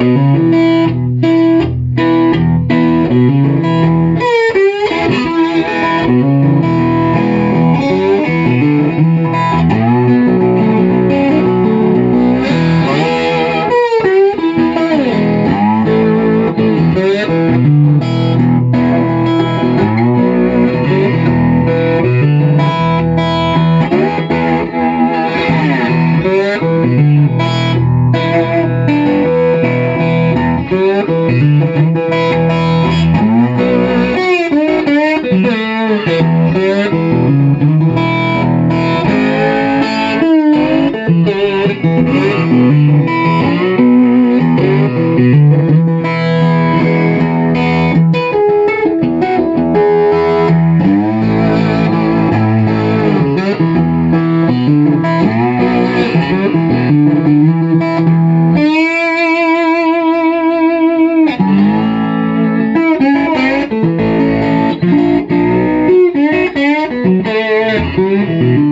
Música Thank you. Thank you.